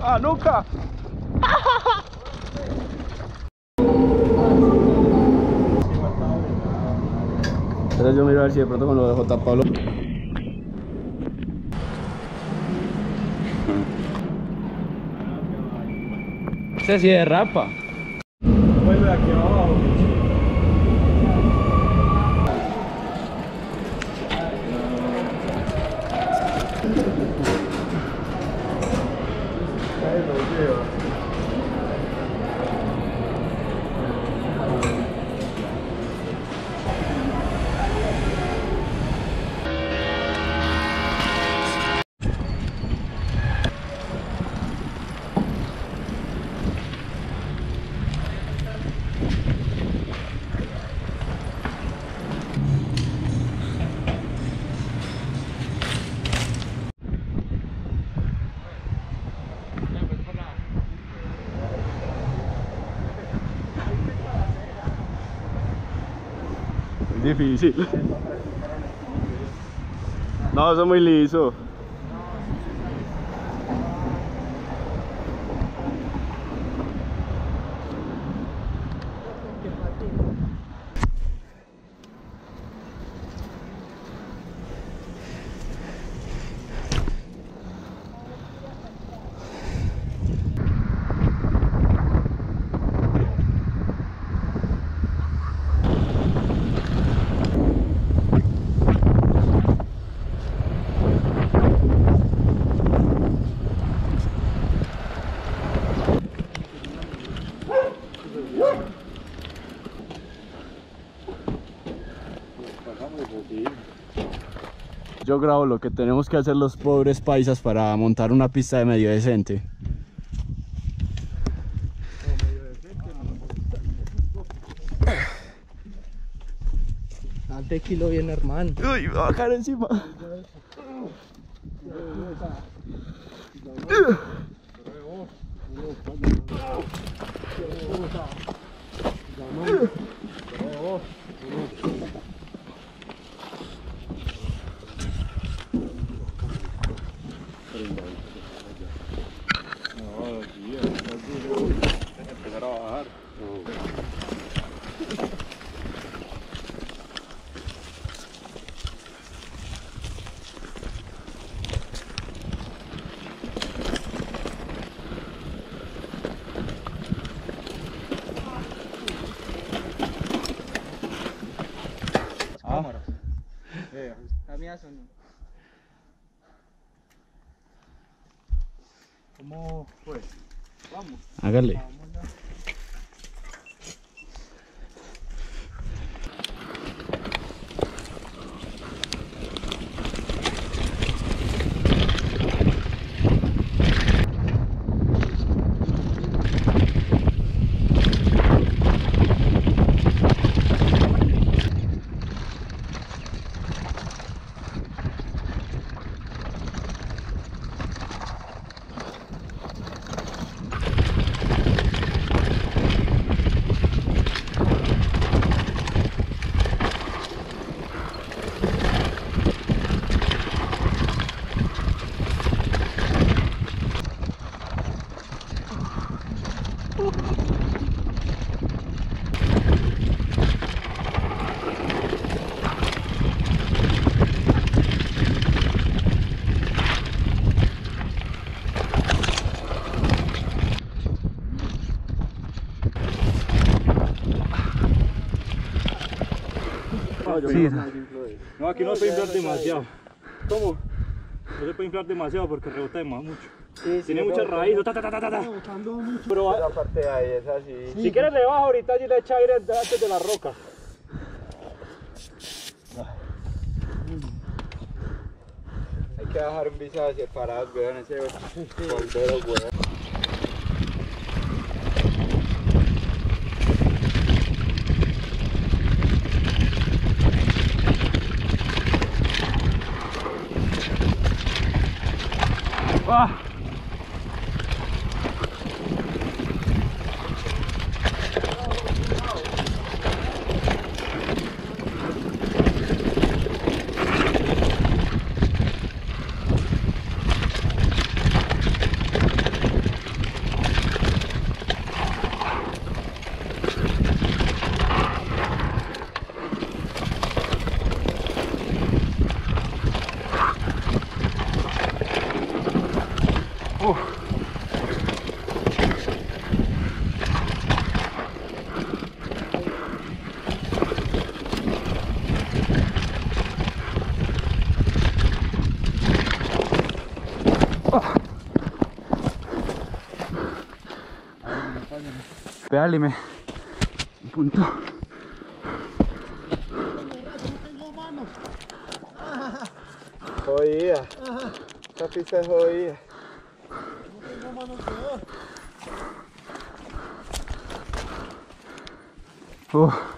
¡Ah, nunca! Entonces yo miro a ver si de pronto con lo de J. Pablo. Ese sí derrapa. Vuelve aquí abajo. Difícil. No, eso es muy liso. Yo grabo lo que tenemos que hacer los pobres paisas para montar una pista de medio decente. Date kilo bien, hermano. Uy, me va a bajar encima. ¿La mía son? ¿Cómo fue? Vamos. Hágale. No, aquí no se puede inflar demasiado. ¿Cómo? No se puede inflar demasiado porque rebota de más mucho. Tiene mucha raíz. Ta, ta, ta, ta, ta, ta. Pero va- la parte de ahí es así. si quieres le bajo ahorita y le echa aire antes de la roca. Hay que dejar un visado separado, weón, ese bombero, weón. ¡Ah! Uf. Oh. Pedáleme. Punto. Jodida. Es jodida. Uf.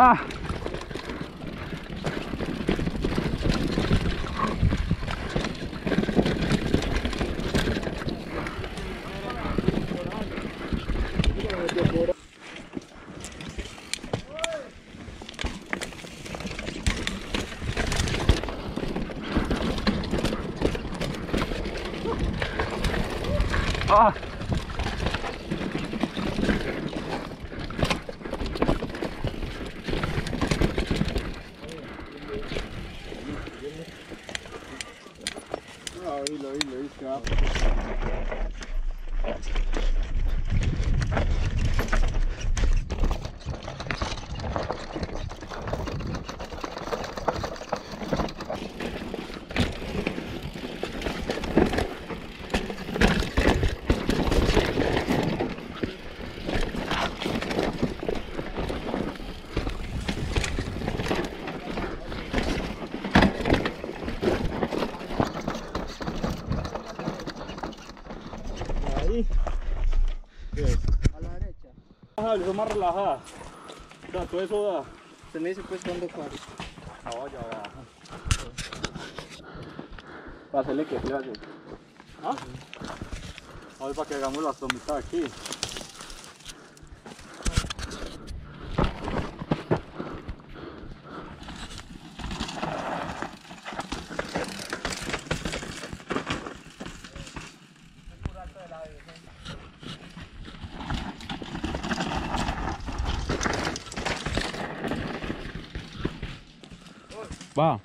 Ah. Ah. A la derecha. Eso más relajada. O sea, todo eso da. Me dice pues cuando cuál. Hacerle que clase. ¿Ah? A ver, para que hagamos las tomitas aquí. Va.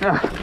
Ah.